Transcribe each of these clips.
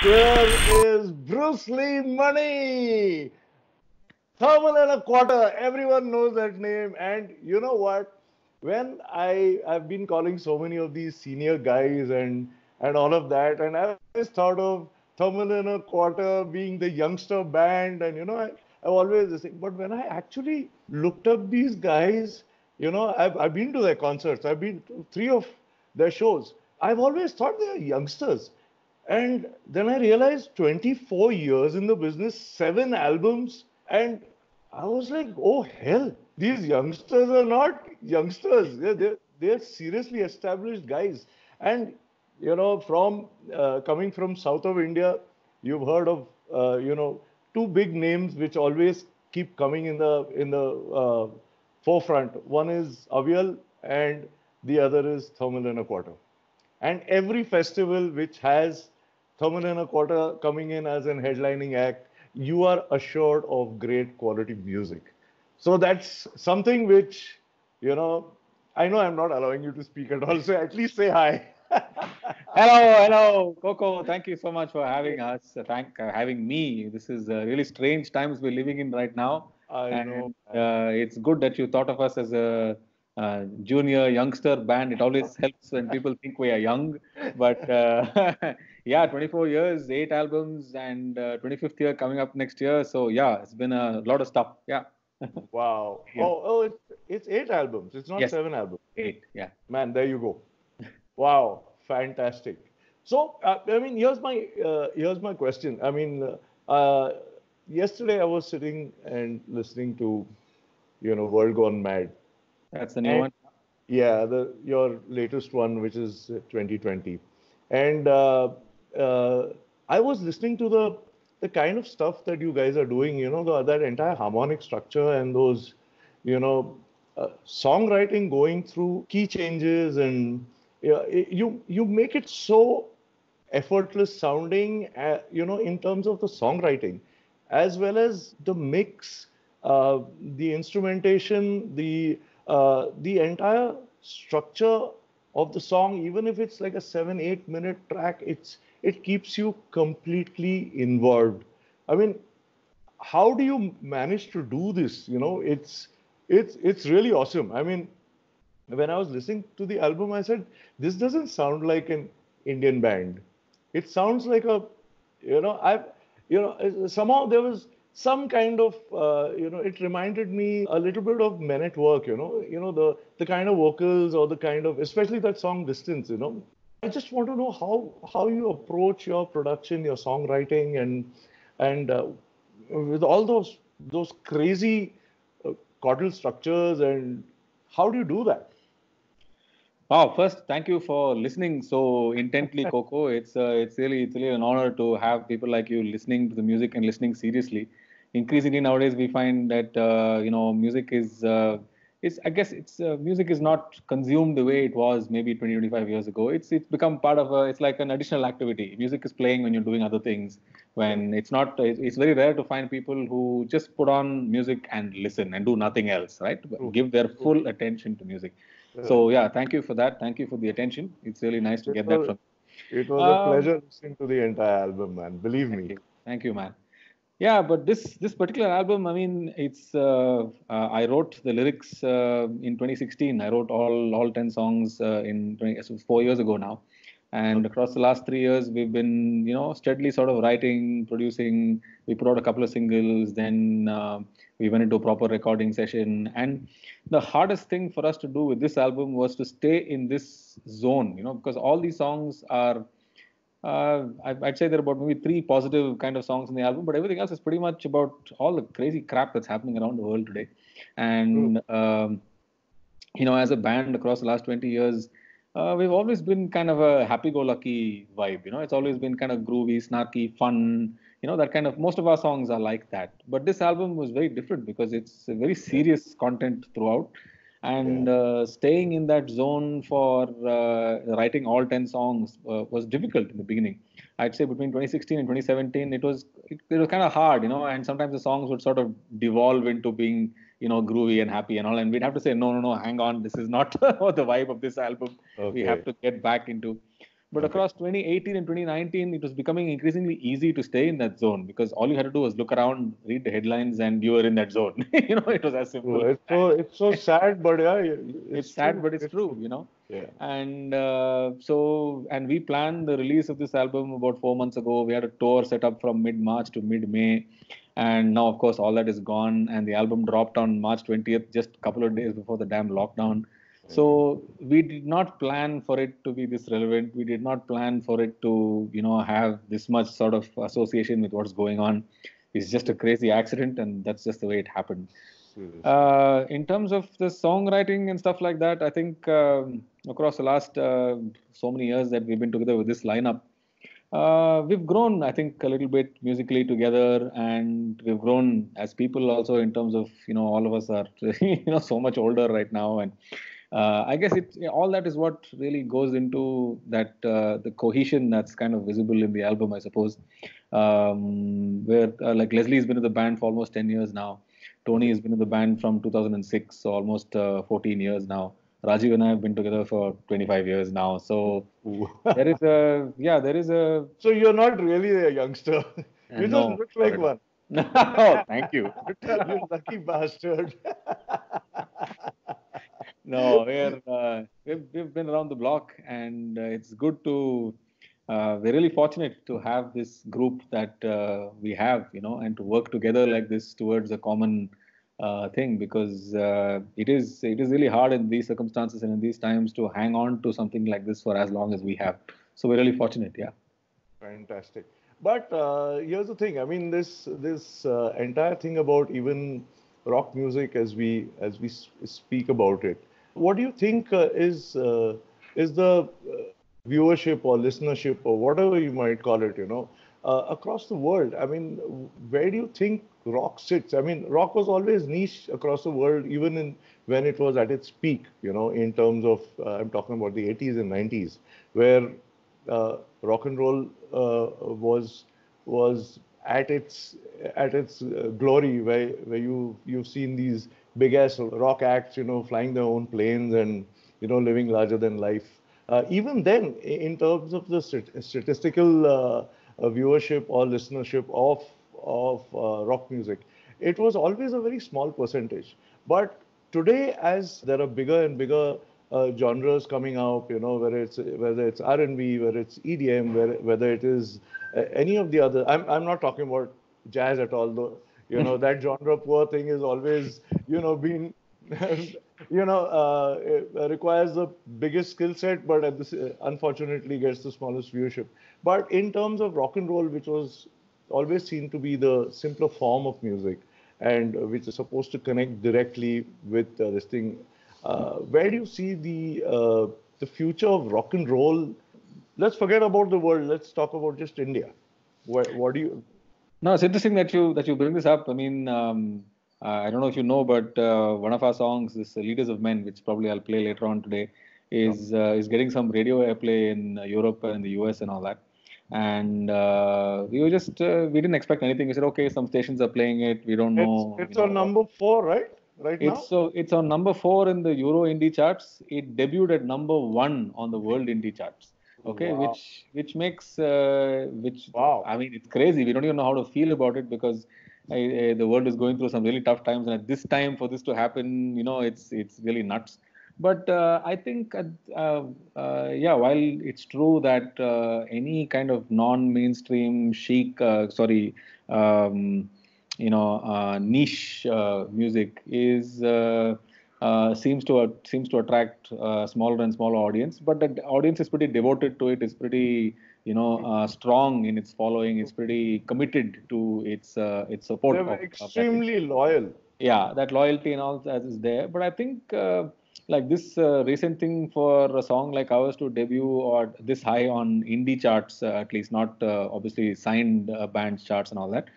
Here is Bruce Lee Mani. Thermal and a quarter. Everyone knows that name. And you know what? When I I've been calling so many of these senior guys and and all of that, and I always thought of Thermal and a quarter being the youngster band, and you know, I, I've always think. But when I actually looked up these guys, you know, I've I've been to their concerts. I've been to three of their shows. I've always thought they are youngsters. And then I realized 24 years in the business, seven albums, and I was like, oh hell, these youngsters are not youngsters. They're, they're, they're seriously established guys. And, you know, from uh, coming from south of India, you've heard of, uh, you know, two big names which always keep coming in the in the uh, forefront. One is Avial and the other is Thermal and a Quarter. And every festival which has Thermal and a Quarter coming in as an headlining act, you are assured of great quality music. So that's something which, you know, I know I'm not allowing you to speak at all, so at least say hi. hello, hello, Koco. Thank you so much for having us. Thank uh, having me. This is uh, really strange times we're living in right now. I and, know. Uh, it's good that you thought of us as a uh, junior youngster band. It always helps when people think we are young. But uh, yeah, 24 years, eight albums, and 25th year coming up next year. So yeah, it's been a lot of stuff. Yeah. wow. Yeah. Oh, oh, it's it's eight albums. It's not yes. seven albums. Eight. Yeah. Man, there you go. Wow, fantastic. So uh, I mean, here's my uh, here's my question. I mean, uh, yesterday I was sitting and listening to, you know, World Gone Mad. That's the new and, one. Yeah, the your latest one, which is 2020, and uh, uh, I was listening to the the kind of stuff that you guys are doing. You know, the, that entire harmonic structure and those, you know, uh, songwriting going through key changes and you you make it so effortless sounding, uh, you know, in terms of the songwriting, as well as the mix, uh, the instrumentation, the uh, the entire structure of the song, even if it's like a seven, eight minute track, it's it keeps you completely involved. I mean, how do you manage to do this? You know, it's it's it's really awesome. I mean, when I was listening to the album, I said, this doesn't sound like an Indian band. It sounds like a, you know, I've, you know, somehow there was some kind of, uh, you know, it reminded me a little bit of Men at Work, you know, you know, the, the kind of vocals or the kind of, especially that song Distance, you know. I just want to know how, how you approach your production, your songwriting and, and uh, with all those, those crazy uh, chordal structures and how do you do that? Wow! First, thank you for listening so intently, Koco. It's uh, it's really it's really an honor to have people like you listening to the music and listening seriously. Increasingly nowadays, we find that uh, you know music is uh, it's I guess it's uh, music is not consumed the way it was maybe 20 25 years ago. It's it's become part of a it's like an additional activity. Music is playing when you're doing other things. When it's not, it's very rare to find people who just put on music and listen and do nothing else, right? Give their full attention to music. So yeah, thank you for that. Thank you for the attention. It's really nice to it get was, that from. It was um, a pleasure listening to the entire album, man. Believe thank me. You. Thank you, man. Yeah, but this this particular album, I mean, it's uh, uh, I wrote the lyrics uh, in 2016. I wrote all all 10 songs uh, in 20, so four years ago now, and across the last three years, we've been you know steadily sort of writing, producing. We put out a couple of singles, then uh, we went into a proper recording session and the hardest thing for us to do with this album was to stay in this zone you know because all these songs are uh, I'd say there are about maybe three positive kind of songs in the album, but everything else is pretty much about all the crazy crap that's happening around the world today. And um, you know, as a band across the last 20 years, uh, we've always been kind of a happy-go-lucky vibe. You know, it's always been kind of groovy, snarky, fun you know that kind of most of our songs are like that but this album was very different because it's a very serious content throughout and yeah. uh, staying in that zone for uh, writing all 10 songs uh, was difficult in the beginning i'd say between 2016 and 2017 it was it, it, was kind of hard you know and sometimes the songs would sort of devolve into being you know groovy and happy and all and we'd have to say no no no hang on this is not the vibe of this album okay. we have to get back into But okay. across 2018 and 2019, it was becoming increasingly easy to stay in that zone because all you had to do was look around, read the headlines, and you were in that zone. you know, it was as simple. it's so it's so sad, but yeah, it's, it's sad, but it's, it's true. You know. Yeah. And uh, so, and we planned the release of this album about four months ago. We had a tour set up from mid March to mid May, and now, of course, all that is gone. And the album dropped on March 20th, just a couple of days before the damn lockdown. So we did not plan for it to be this relevant. We did not plan for it to, you know, have this much sort of association with what's going on. It's just a crazy accident, and that's just the way it happened. Uh, in terms of the songwriting and stuff like that, I think um, across the last uh, so many years that we've been together with this lineup, uh, we've grown, I think, a little bit musically together, and we've grown as people also in terms of, you know, all of us are, you know, so much older right now, and uh, I guess it all that is what really goes into that uh, the cohesion that's kind of visible in the album, I suppose. Um, where uh, like Leslie's been in the band for almost 10 years now. Tony has been in the band from 2006, so almost uh, 14 years now. Rajiv and I have been together for 25 years now. So there is a yeah, there is a. So you're not really a youngster. you no, just look like one. oh, thank you. you lucky bastard no, we're, uh, we've, we've been around the block and uh, it's good to, uh, we're really fortunate to have this group that uh, we have, you know, and to work together like this towards a common uh, thing because uh, it is it is really hard in these circumstances and in these times to hang on to something like this for as long as we have. So we're really fortunate, yeah. Fantastic. But here's the thing. I mean, this this entire thing about even rock music as we as we speak about it what do you think uh, is uh, is the uh, viewership or listenership or whatever you might call it, you know, uh, across the world? I mean, where do you think rock sits? I mean, rock was always niche across the world, even in when it was at its peak, you know, in terms of uh, I'm talking about the 80s and 90s, where uh, rock and roll was was at its at its glory, where where you you've seen these big ass rock acts, you know, flying their own planes and, you know, living larger than life. Uh, even then, in terms of the statistical uh, uh, viewership or listenership of, of uh, rock music, it was always a very small percentage. But today, as there are bigger and bigger uh, genres coming out, you know, whether it's whether it's R&B, whether it's EDM, whether, whether it is uh, any of the other. I'm I'm not talking about jazz at all, though you know, that genre poor thing is always, you know, been, you know, uh, requires the biggest skill set, but unfortunately gets the smallest viewership. But in terms of rock and roll, which was always seen to be the simpler form of music, and which is supposed to connect directly with uh, this thing, uh, where do you see the uh, the future of rock and roll? Let's forget about the world. Let's talk about just India. What do you no, it's interesting that you that you bring this up. I mean, um, I don't know if you know, but uh, one of our songs, this "Leaders of Men," which probably I'll play later on today, is uh, is getting some radio airplay in Europe and the US and all that. And uh, we were just uh, we didn't expect anything. We said, okay, some stations are playing it. We don't know. It's, it's on know. number four, right? Right it's now. So it's on number four in the Euro Indie charts. It debuted at number one on the World Indie charts okay wow. which which makes uh, which wow. I mean it's crazy. We don't even know how to feel about it because uh, the world is going through some really tough times. And at this time for this to happen you know it's it's really nuts. But uh, i think uh, uh, yeah while it's true that uh, any kind of non-mainstream chic sorry um, you know niche music is uh, seems to uh, seems to attract uh, smaller and smaller audience, but the audience is pretty devoted to it. Is pretty you know uh, strong in its following. It's pretty committed to its uh, its support. They're of, extremely of loyal. Yeah, that loyalty and all that is there. But I think uh, like this recent thing for a song like ours to debut or this high on indie charts, at least not obviously signed bands charts and all that.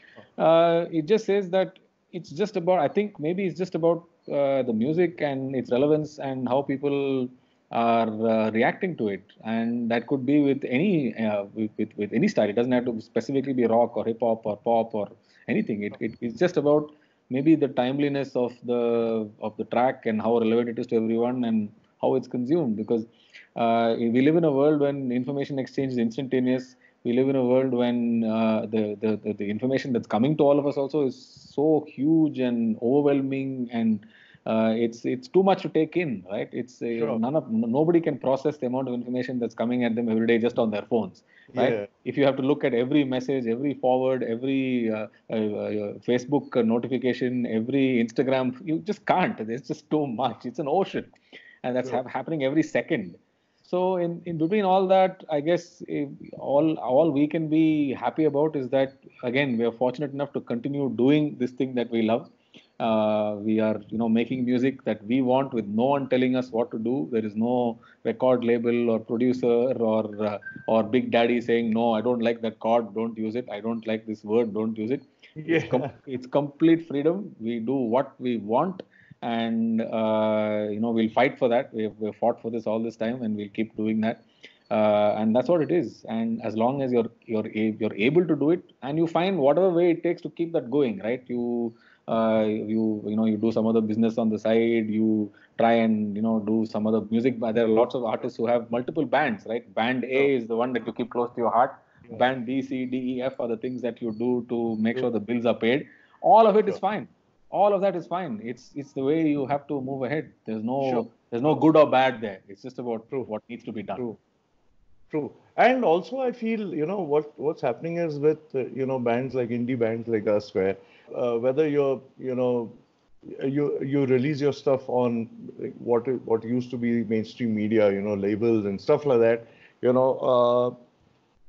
it just says that it's just about. I think maybe it's just about uh, the music and its relevance and how people are uh, reacting to it. And that could be with any uh, with, with, with any style. It doesn't have to specifically be rock or hip hop or pop or anything. It, it, it's just about maybe the timeliness of the of the track and how relevant it is to everyone and how it's consumed. Because uh, we live in a world when information exchange is instantaneous. We live in a world when uh, the, the, the the information that's coming to all of us also is so huge and overwhelming and uh, it's it's too much to take in, right? It's uh, sure. none of nobody can process the amount of information that's coming at them every day just on their phones, right? Yeah. If you have to look at every message, every forward, every uh, uh, uh Facebook notification, every Instagram, you just can't. There's just too much. It's an ocean, and that's sure. ha- happening every second. So in, in between all that, I guess eh, all all we can be happy about is that again we are fortunate enough to continue doing this thing that we love uh, we are, you know, making music that we want with no one telling us what to do. There is no record label or producer or uh, or big daddy saying, no, I don't like that chord, don't use it. I don't like this word, don't use it. Yeah. It's, com- it's complete freedom. We do what we want, and uh, you know, we'll fight for that. We've, we've fought for this all this time, and we'll keep doing that. Uh, and that's what it is. And as long as you're you're you're able to do it, and you find whatever way it takes to keep that going, right? You uh, you you know you do some other business on the side. You try and you know do some other music. There are lots of artists who have multiple bands right? Band a is the one that you keep close to your heart. Band b c d e f are the things that you do to make sure the bills are paid. All of it is fine all of that is fine it's it's the way you have to move ahead there's no sure. there's no good or bad there it's just about True. what needs to be done True. True. And also, I feel you know what what's happening is with uh, you know bands like indie bands like us, where uh, whether you're you know you you release your stuff on what what used to be mainstream media, you know, labels and stuff like that, you know, uh,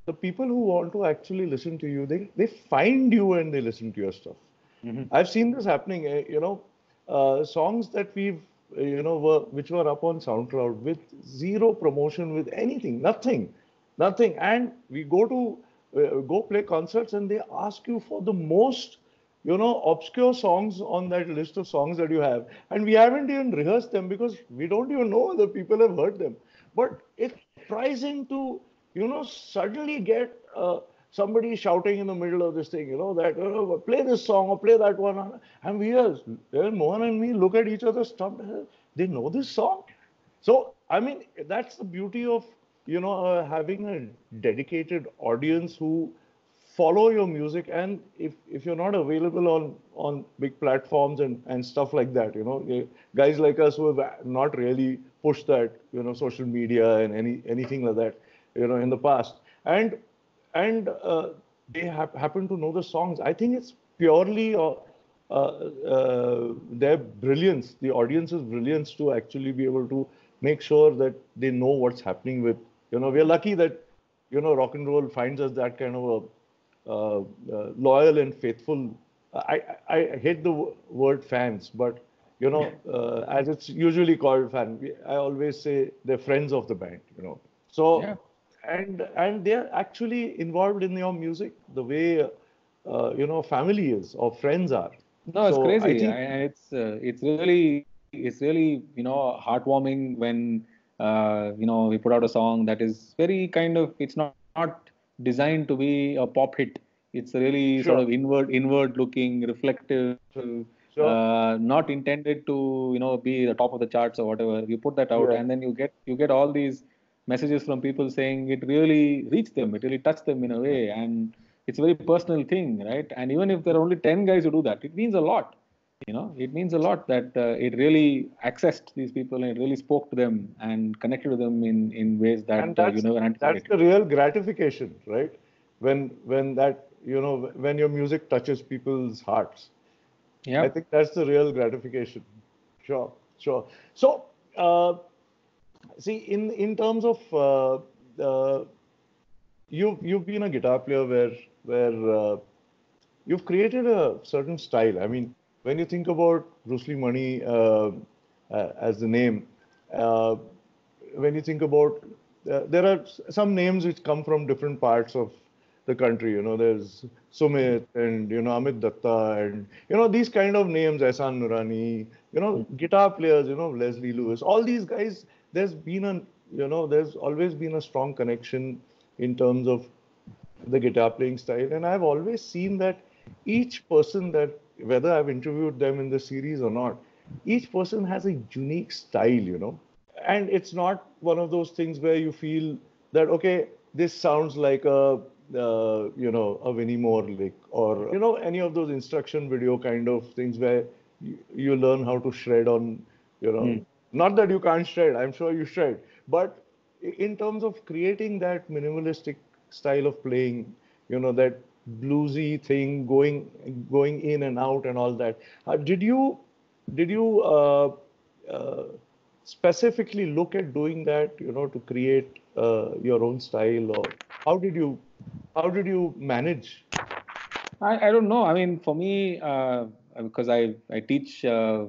the people who want to actually listen to you, they they find you and they listen to your stuff. Mm-hmm. I've seen this happening. Eh, you know, uh, songs that we've you know were which were up on SoundCloud with zero promotion, with anything, nothing, nothing, and we go to uh, go play concerts and they ask you for the most you know, obscure songs on that list of songs that you have. And we haven't even rehearsed them because we don't even know whether people have heard them. But it's surprising to, you know, suddenly get uh, somebody shouting in the middle of this thing, you know, that uh, play this song or play that one. And we are, Mohan and me look at each other stumped. They know this song. So, I mean, that's the beauty of, you know, uh, having a dedicated audience who follow your music and if, if you're not available on on big platforms and, and stuff like that you know guys like us who have not really pushed that you know social media and any anything like that you know in the past and and uh, they ha- happen to know the songs i think it's purely uh, uh, uh, their brilliance the audience's brilliance to actually be able to make sure that they know what's happening with you know we're lucky that you know rock and roll finds us that kind of a uh, uh, loyal and faithful. I, I, I hate the word fans, but you know, uh, as it's usually called fan, I always say they're friends of the band. You know, so yeah. And and they're actually involved in your music the way uh, you know family is or friends are. No, it's so crazy. Think, it's uh, it's really it's really you know heartwarming when uh, you know we put out a song that is very kind of it's not not designed to be a pop hit. It's really sure. sort of inward, inward looking, reflective, sure. uh, not intended to you know be the top of the charts or whatever. You put that out, yeah. and then you get you get all these messages from people saying it really reached them, it really touched them in a way, and it's a very personal thing, right? And even if there are only ten guys who do that, it means a lot you know? It means a lot that uh, it really accessed these people and it really spoke to them and connected to them in in ways that uh, you never anticipated. that's the real gratification right? When when that you know when your music touches people's hearts. Yeah. I think that's the real gratification. Sure sure. So uh, see in in terms of uh, uh, you you've been a guitar player where where uh, you've created a certain style i mean when you think about Bruce Lee Mani uh, uh, as the name, uh, when you think about uh, there are some names which come from different parts of the country. You know, there's Sumit and you know Amit Datta and you know these kind of names, Ehsaan Noorani. You know, guitar players. You know, Leslie Lewis. All these guys. There's been a you know there's always been a strong connection in terms of the guitar playing style, and I've always seen that each person that whether I've interviewed them in the series or not, each person has a unique style, you know. and it's not one of those things where you feel that okay, this sounds like a uh, you know a Vinnie Moore lick or you know any of those instruction video kind of things where you, you learn how to shred on you know mm. Not that you can't shred i'm sure you shred. But in terms of creating that minimalistic style of playing you know that bluesy thing going going in and out and all that uh, did you did you uh, uh, specifically look at doing that you know to create uh, your own style or how did you how did you manage? I, I don't know. I mean for me uh, because i i teach uh,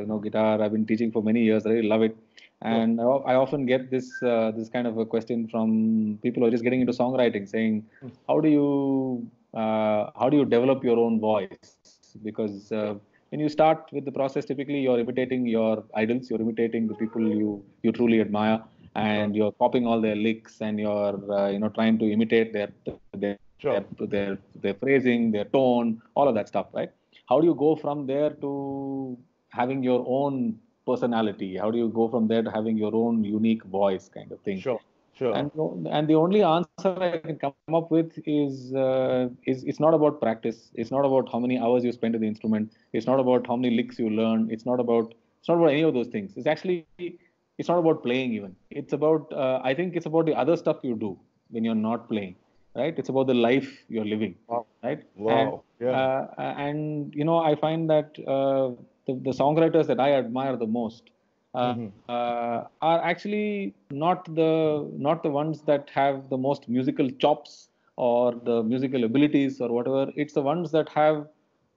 you know guitar i've been teaching for many years i really love it and oh. I, I, often get this uh, this kind of a question from people who are just getting into songwriting, saying, hmm. "How do you uh, how do you develop your own voice?" Because uh, when you start with the process, typically you're imitating your idols, you're imitating the people you you truly admire, and you're copying all their licks, and you're uh, you know trying to imitate their their, sure. their their their phrasing, their tone, all of that stuff, right? How do you go from there to having your own personality? How do you go from there to having your own unique voice, kind of thing? Sure. Sure. And, and the only answer I can come up with is uh, is it's not about practice. It's not about how many hours you spend in the instrument. It's not about how many licks you learn. It's not about it's not about any of those things. It's actually it's not about playing even. It's about uh, I think it's about the other stuff you do when you're not playing. Right. It's about the life you're living. Wow. Right. Wow. And, yeah. Uh, and you know I find that uh, the, the songwriters that I admire the most uh, mm-hmm. uh, are actually not the not the ones that have the most musical chops or the musical abilities or whatever. It's the ones that have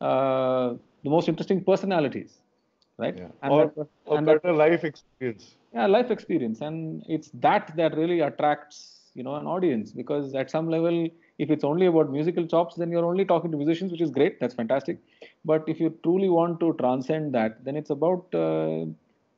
uh, the most interesting personalities, right? Yeah. And or, that, or and better that, life experience. Yeah, life experience, and it's that that really attracts you know an audience because at some level if it's only about musical chops, then you're only talking to musicians, which is great. That's fantastic. But if you truly want to transcend that, then it's about uh,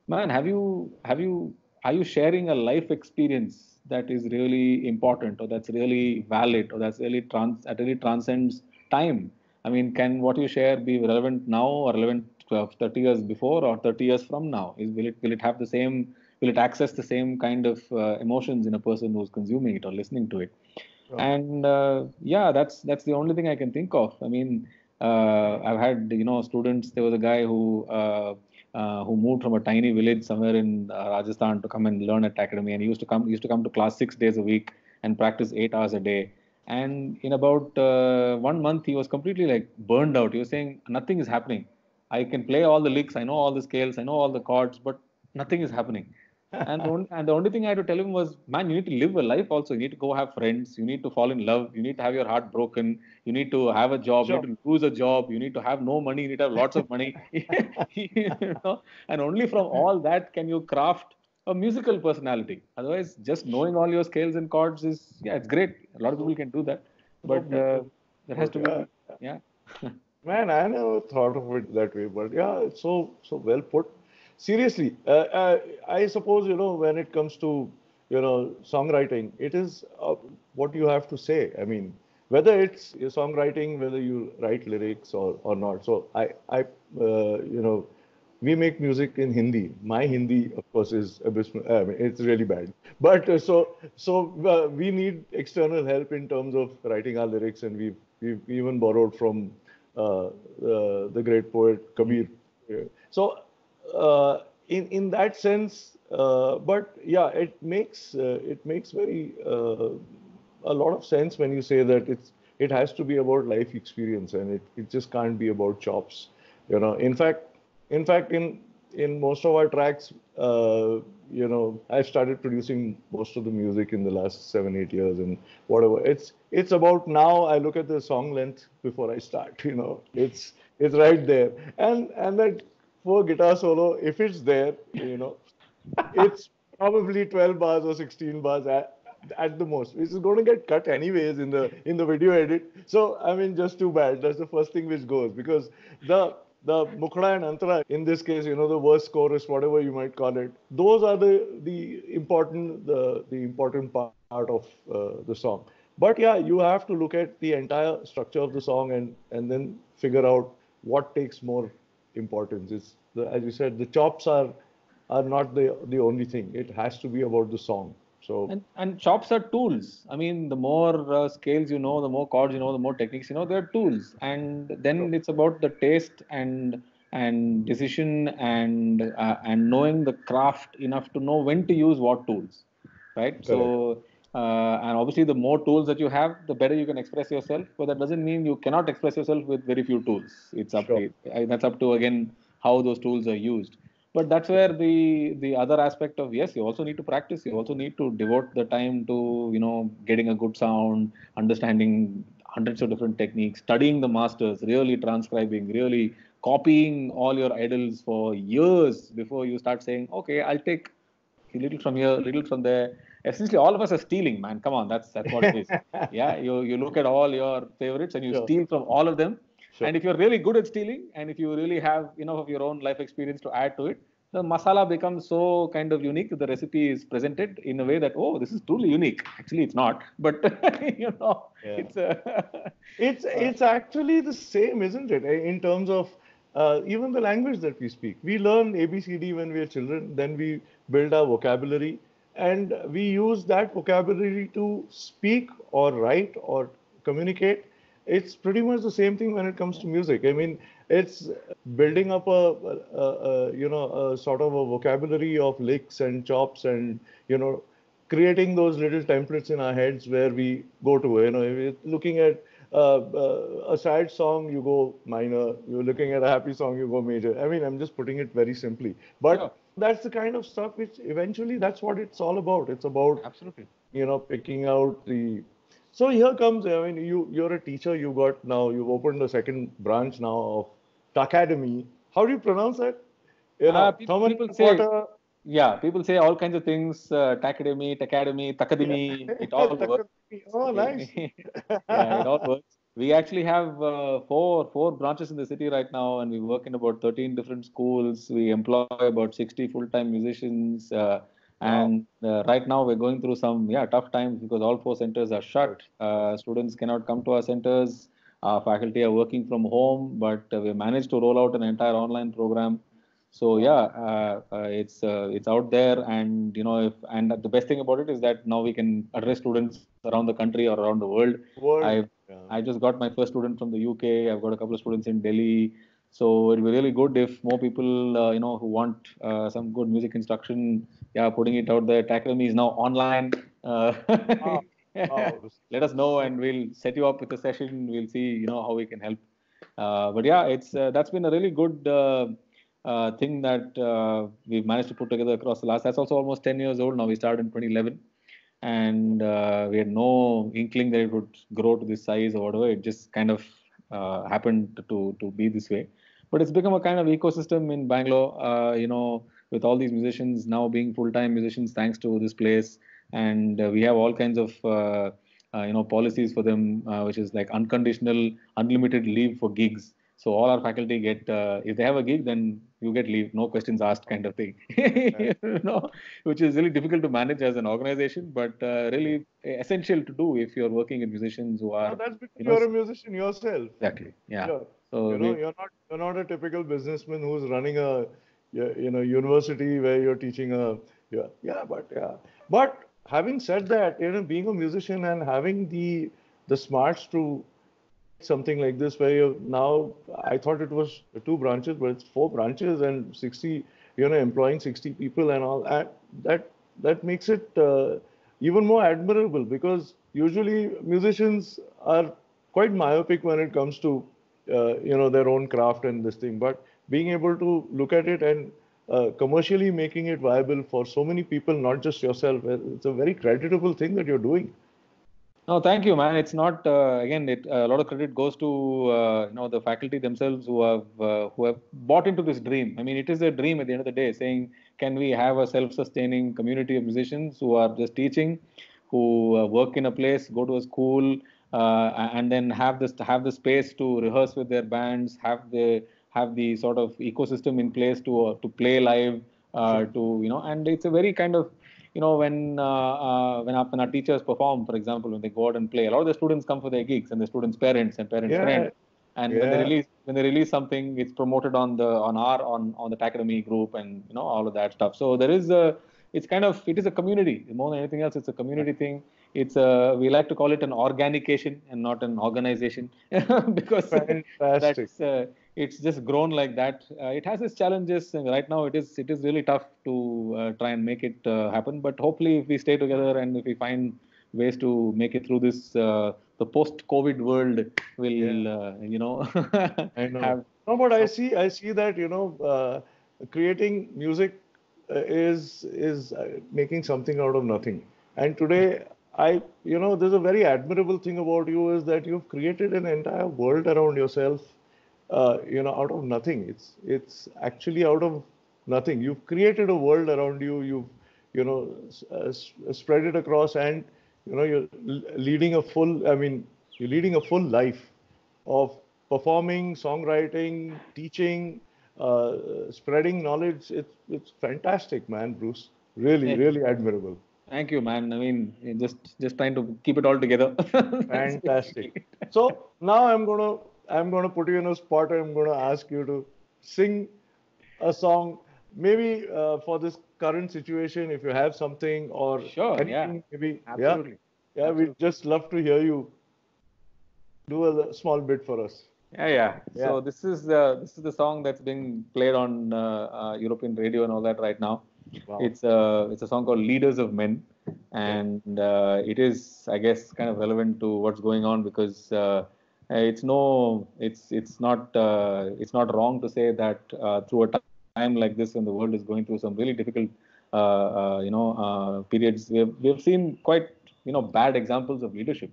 man. Have you have you are you sharing a life experience that is really important, or that's really valid, or that's really trans that really transcends time? I mean, can what you share be relevant now or relevant 12, 30 years before or 30 years from now? Is will it will it have the same will it access the same kind of uh, emotions in a person who's consuming it or listening to it? and uh, yeah that's that's the only thing i can think of. I mean uh, i've had you know students there was a guy who uh, uh who moved from a tiny village somewhere in uh, rajasthan to come and learn at academy and he used to come used to come to class 6 days a week and practice 8 hours a day. And in about uh, one month he was completely like burned out. He was saying nothing is happening. I can play all the licks i know all the scales i know all the chords but nothing is happening and, the only, and the only thing I had to tell him was, man, you need to live a life also. You need to go have friends. You need to fall in love. You need to have your heart broken. You need to have a job. Sure. You need to lose a job. You need to have no money. You need to have lots of money. you know? And only from all that can you craft a musical personality. Otherwise, just knowing all your scales and chords is, yeah, it's great. A lot of people can do that. But uh, there has to be, yeah. Man, I never thought of it that way. But yeah, it's so, so well put seriously, uh, uh, I suppose you know when it comes to you know songwriting, it is uh, what you have to say. I mean, whether it's songwriting, whether you write lyrics or or not. So I I uh, you know we make music in Hindi. My Hindi, of course, is abysmal. I mean, it's really bad. But uh, so so uh, we need external help in terms of writing our lyrics, and we've we've even borrowed from uh, the great poet Kabir. So uh, in in that sense, uh, but yeah, it makes uh, it makes very a lot of sense when you say that it's it has to be about life experience and it, it just can't be about chops you know. In fact in fact in in most of our tracks uh, you know i've started producing most of the music in the last seven eight years and whatever. It's it's about now i look at the song length before i start you know. It's it's right there. And and that for guitar solo, if it's there, you know, it's probably 12 bars or 16 bars at, at the most, which is going to get cut anyways in the in the video edit. So I mean, just too bad. That's the first thing which goes because the the mukhda and antara in this case, you know, the verse chorus, whatever you might call it, those are the the important the the important part of uh, the song. But yeah, you have to look at the entire structure of the song and and then figure out what takes more importance. It's the, as you said, the chops are are not the the only thing. It has to be about the song. So and, and chops are tools. I mean, the more uh, scales you know, the more chords you know, the more techniques you know. They're tools, and then sure. it's about the taste and and decision and uh, and knowing the craft enough to know when to use what tools, right? Correct. So. Uh, and obviously, the more tools that you have, the better you can express yourself. But that doesn't mean you cannot express yourself with very few tools. It's up sure. to that's up to again how those tools are used but that's where the the other aspect of yes you also need to practice you also need to devote the time to you know getting a good sound understanding hundreds of different techniques studying the masters really transcribing really copying all your idols for years before you start saying okay i'll take a little from here a little from there essentially all of us are stealing man come on that's that's what it is yeah you you look at all your favorites and you sure. steal from all of them Sure. And if you're really good at stealing, and if you really have enough of your own life experience to add to it, the masala becomes so kind of unique. The recipe is presented in a way that oh, this is truly unique. Actually, it's not, but you know, yeah. it's uh, a it's uh, it's actually the same, isn't it? Eh, in terms of uh, even the language that we speak, we learn ABCD when we are children. Then we build our vocabulary, and we use that vocabulary to speak or write or communicate it's pretty much the same thing when it comes to music. I mean, it's building up a, a, a, you know a sort of a vocabulary of licks and chops and you know creating those little templates in our heads where we go to. You know, if you're looking at uh, uh, a sad song, you go minor. You're looking at a happy song, you go major. I mean, I'm just putting it very simply, but. That's the kind of stuff which eventually that's what it's all about. It's about absolutely, you know, picking out the so here comes, I mean, you, you're a teacher, you got now, you've opened a second branch now of Academy. How do you pronounce that? You know, uh, people, people say, yeah, people say all kinds of things, uh, Academy, Academy, Takademi, it all works. Oh, nice. yeah, it all works. We actually have uh, four four branches in the city right now, and we work in about 13 different schools. We employ about 60 full-time musicians. Uh, and uh, right now we're going through some yeah tough times because all four centers are shut. Uh, students cannot come to our centers. Our faculty are working from home, but uh, we managed to roll out an entire online program. So yeah, uh, uh, it's uh, it's out there, and you know if and the best thing about it is that now we can address students around the country or around the world. world. I yeah. I just got my first student from the UK. I've got a couple of students in Delhi. So it'd be really good if more people, uh, you know, who want uh, some good music instruction, yeah, putting it out there. Academy is now online. Uh, oh, oh. Let us know, and we'll set you up with a session. We'll see, you know, how we can help. Uh, but yeah, it's uh, that's been a really good uh, thing that we've managed to put together across the last. That's also almost 10 years old now. We started in 2011 and uh, we had no inkling that it would grow to this size or whatever. It just kind of uh, happened to to be this way but it's become a kind of ecosystem in Bangalore. Uh, you know, with all these musicians now being full-time musicians thanks to this place, and uh, we have all kinds of uh, uh you know policies for them, which is like unconditional, unlimited leave for gigs. So all our faculty get if they have a gig, then you get leave, no questions asked, kind of thing. you know, which is really difficult to manage as an organization, but uh, really essential to do if you're working with musicians who are. No, that's because you are a musician yourself. Exactly. Yeah. yeah. So you know, we, you're not you're not a typical businessman who's running a you know university where you're teaching a yeah yeah but yeah but having said that you know being a musician and having the the smarts to something like this where you now I thought it was two branches but it's four branches and 60 you know employing 60 people and all that. That that makes it uh, even more admirable because usually musicians are quite myopic when it comes to uh, you know their own craft and this thing. But being able to look at it and uh, commercially making it viable for so many people not just yourself it's a very creditable thing that you're doing no thank you man. It's not uh, again it, a lot of credit goes to uh, you know the faculty themselves who have uh, who have bought into this dream. I mean it is a dream at the end of the day saying can we have a self-sustaining community of musicians who are just teaching who work in a place go to a school uh, and then have this have the space to rehearse with their bands, have the have the sort of ecosystem in place to uh, to play live, uh, to you know, and it's a very kind of you know when uh, uh, when, our, when our teachers perform, for example, when they go out and play, a lot of the students come for their gigs, and the students' parents and parents' yeah. friends. and when they release when they release something, it's promoted on the on our on on the Academy group and you know all of that stuff. So there is a it's kind of it is a community more than anything else. It's a community thing. It's a we like to call it an organication and not an organization because that's uh, it's just grown like that. Uh, it has its challenges, and right now it is it is really tough to uh, try and make it uh, happen. But hopefully, if we stay together and if we find ways to make it through this uh, the post-COVID world, will yeah. Uh, you know, I know. Have, no, but I see I see that you know uh, creating music is is making something out of nothing. And today I, you know, there's a very admirable thing about you is that you've created an entire world around yourself uh, you know, out of nothing. It's it's actually out of nothing. You've created a world around you. You've you know uh, spread it across, and you know you're leading a full. I mean, you're leading a full life of performing, songwriting, teaching, uh, spreading knowledge. It's it's fantastic, man, Bruce. Really, really admirable. Thank you, man. I mean, just just trying to keep it all together. Fantastic. so now I'm gonna I'm going to put you in a spot. I'm going to ask you to sing a song, maybe uh, for this current situation, if you have something or sure, anything, yeah, maybe absolutely. Yeah, yeah, Absolutely. we'd just love to hear you do a small bit for us. Yeah, yeah. yeah. So this is the this is the song that's being played on uh, uh, European radio and all that right now. Wow. It's a uh, it's a song called "Leaders of Men," and uh, it is, I guess, kind of relevant to what's going on because uh, uh, Uh, it's no, it's it's not uh, it's not wrong to say that uh, through a time like this when the world is going through some really difficult uh, uh, you know periods, we have, we have seen quite you know bad examples of leadership.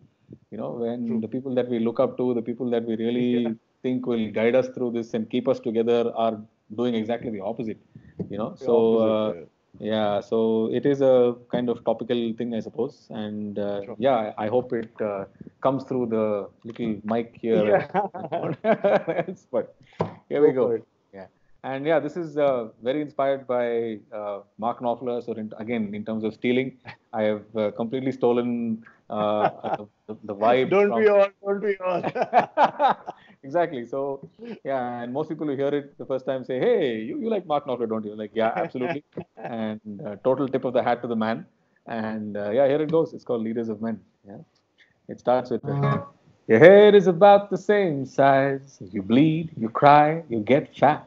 You know when True. the people that we look up to, the people that we really yeah. think will guide us through this and keep us together are doing exactly the opposite. You know, the so. Yeah so it is a kind of topical thing i suppose. And uh, sure. yeah i hope it uh, comes through the little mic here. Yeah. but here we go yeah. And yeah this is uh, very inspired by uh, mark knopfler so in, again in terms of stealing. I have uh, completely stolen uh, the, the, vibe don't from... be on don't be on exactly. So yeah, and most people who hear it the first time say, "Hey, you, you like Mark Knopfler, don't you?" Like, yeah, absolutely. and uh, total tip of the hat to the man. And uh, yeah, here it goes. It's called Leaders of Men. Yeah, it starts with. Uh, your head is about the same size. You bleed, you cry, you get fat.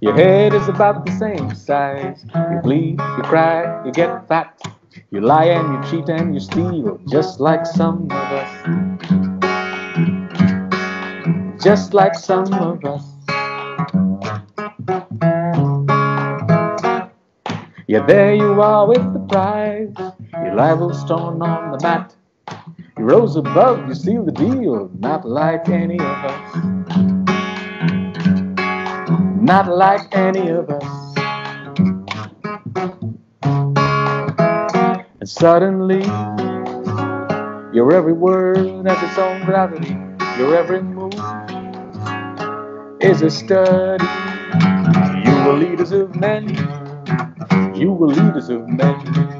Your head is about the same size. You bleed, you cry, you get fat. You lie and you cheat and you steal, just like some of us. Just like some of us. Yeah, there you are with the prize. Your libel's torn on the mat. You rose above, you seal the deal, not like any of us. Not like any of us. Suddenly, your every word has its own gravity. Your every move is a study. You were leaders of men. You were leaders of men.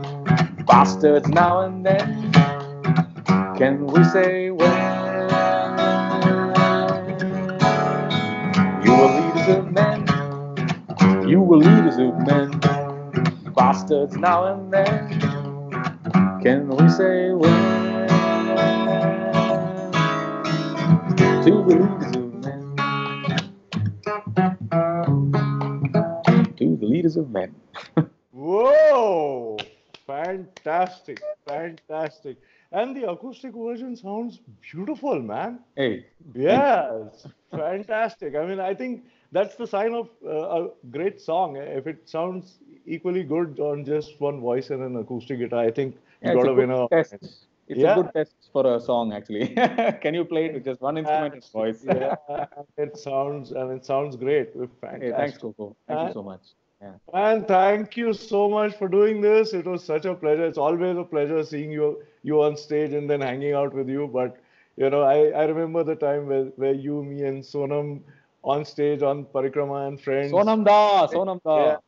Bastards now and then. Can we say when? You were leaders of men. You were leaders of men. Bastards now and then. Can we say when to the leaders of men? To the leaders of men. Whoa! Fantastic, fantastic. And the acoustic version sounds beautiful, man. Hey. Yes, fantastic. I mean, I think that's the sign of uh, a great song. If it sounds equally good on just one voice and an acoustic guitar, I think yeah, got to win a winner. Test. It's yeah. a good test for a song, actually. Can you play it with just one uh, instrument and voice? yeah, it sounds and it sounds great. Fantastic. Hey, thanks, Koco. Thank and, you uh, so much. Yeah. And thank you so much for doing this. It was such a pleasure. It's always a pleasure seeing you you on stage and then hanging out with you. But you know, I, I remember the time where, where you, me, and Sonam on stage on Parikrama and Friends. Sonam Da, Sonam Da.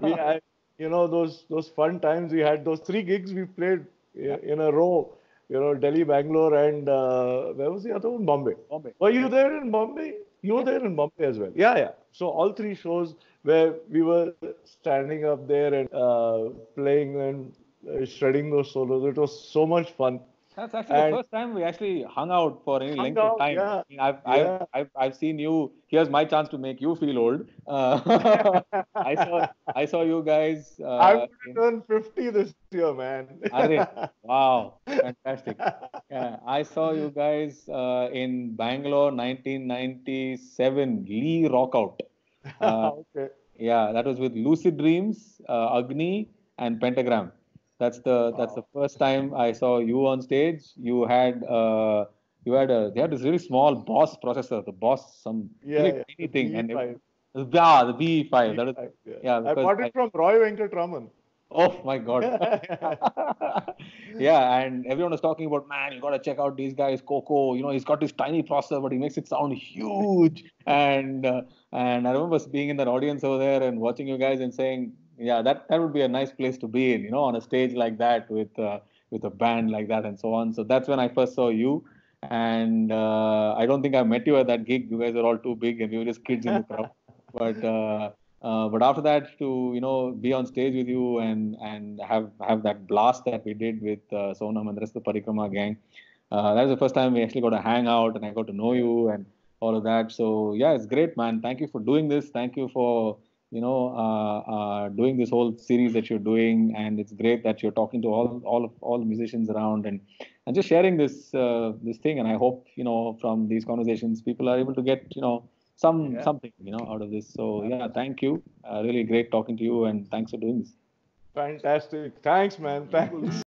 We, I, you know those those fun times we had those three gigs we played in a row. You know, Delhi, Bangalore, and uh, where was the other one? Bombay. Bombay. Were you there in Bombay? You were there in Bombay as well. Yeah, yeah. So all three shows where we were standing up there and uh, playing and uh, shredding those solos. It was so much fun. That's actually And- the first time we actually hung out for any length of time. yeah. I mean, I've, Yeah. I've, I've, I've seen you. Here's my chance to make you feel old. Uh, I saw I saw you guys. Uh, I'm going in- to turn 50 this year, man. Arre, wow, fantastic. Yeah, I saw you guys uh, in Bangalore 1997 Lee Rockout. Uh, okay. yeah, that was with Lucid Dreams, uh, Agni, and Pentagram. That's the that's the first time I saw you on stage. You had uh, you had a they had this really small Boss processor, the Boss some Yeah, really yeah, thing, and V5. it, yeah, the V5. That is, yeah. yeah, I bought I- it from Roy Venkatraman. oh my god. yeah, and everyone was talking about, man, you got to check out these guys, Koco. You know, he's got this tiny processor, but he makes it sound huge. And uh, and I remember being in that audience over there and watching you guys and saying, yeah, that that would be a nice place to be in. You know, on a stage like that with uh, with a band like that and so on. So that's when I first saw you. And uh, I don't think I met you at that gig. You guys are all too big, and we were just kids in the crowd. But uh, uh, but after that, to you know be on stage with you and and have have that blast that we did with uh, Sonam and the rest of the Parikrama gang, uh, that was the first time we actually got to hang out and I got to know you and all of that. So yeah, it's great, man. Thank you for doing this. Thank you for you know uh, uh, doing this whole series that you're doing, and it's great that you're talking to all all of all musicians around and and just sharing this uh, this thing. And I hope you know from these conversations, people are able to get you know some Yeah. something you know out of this. So yeah, thank you. Uh, really great talking to you, and thanks for doing this. Fantastic. Thanks, man. Thanks.